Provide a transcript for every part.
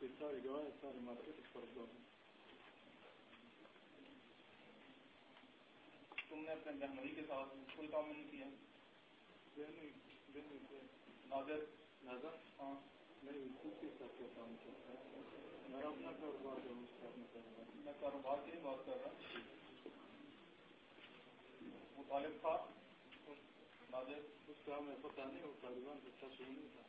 تم نے اپنے دہنوئی کے ساتھ کوئی کام نہیں کیا ناظر ناظر ہاں میں یوسف کے ساتھ کیا کام کرتا ہوں میرا اپنا کاروبار ہے اس کا اپنا کاروبار میں کاروبار کی بات کر رہا وہ طالب تھا ناظر اس کا ہمیں پتہ نہیں وہ طالبان بچہ شروع نہیں تھا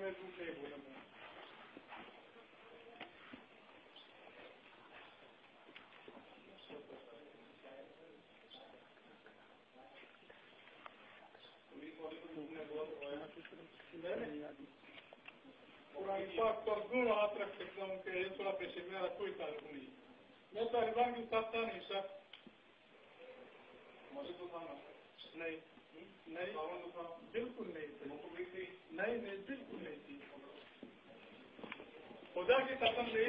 med trädgården. Tuolla attraktiksella mun kyllä jutulla pesi vielä kuitaan kuin niin. Me tarvitaan kyllä tattaa niissä. Mä olisin tuon Niin. بالکل نہیں تھی نہیں نہیں بالکل نہیں تھی خدا کی قسم نہیں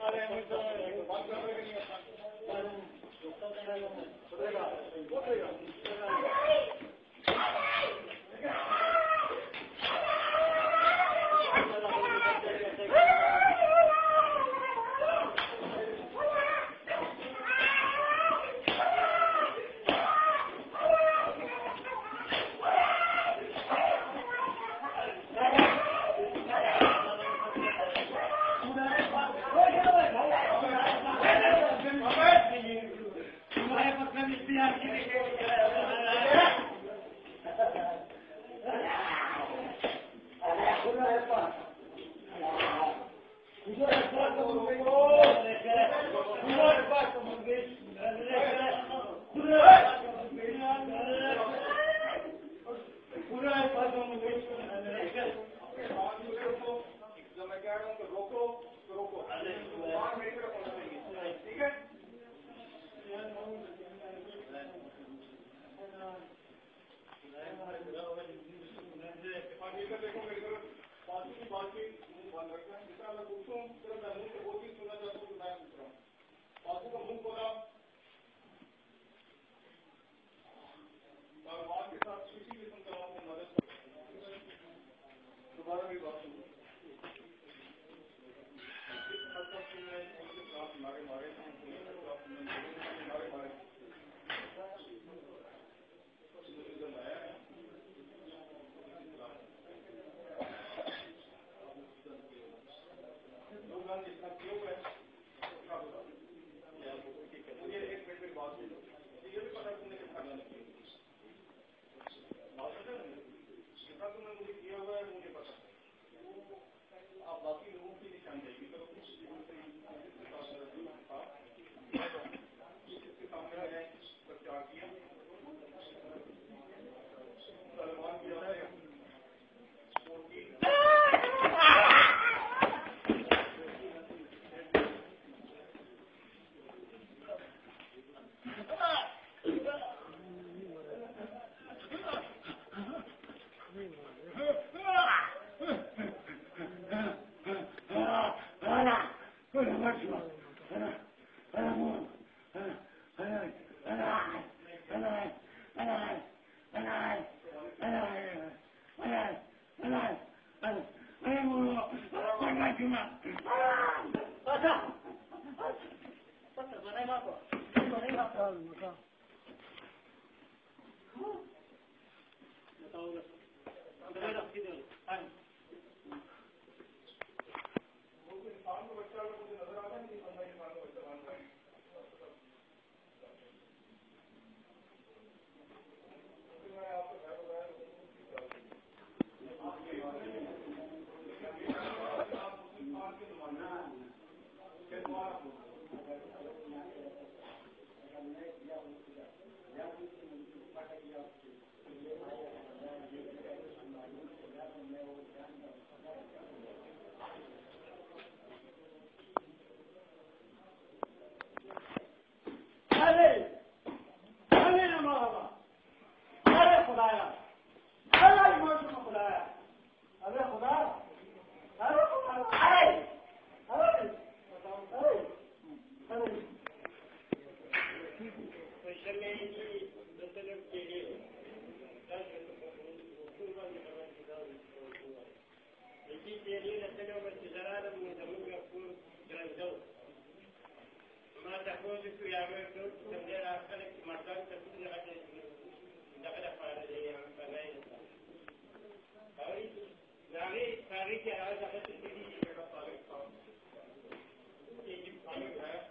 Gracias. دیکھو میری طرف باقی باقی وأن يكون بسبب الخصوم كما نقول وكيف ماذا يقول ما يكون وأقول منكرا Hallelujah. Hallelujah. حتى يوم الجلال متملك جلدو ما تقول لك يا ولد تبدأ أخلك مرتبة تكون لك دخل فارغ فنايل فارغ فارغ فارغ هذا دخل فيه فارغ فارغ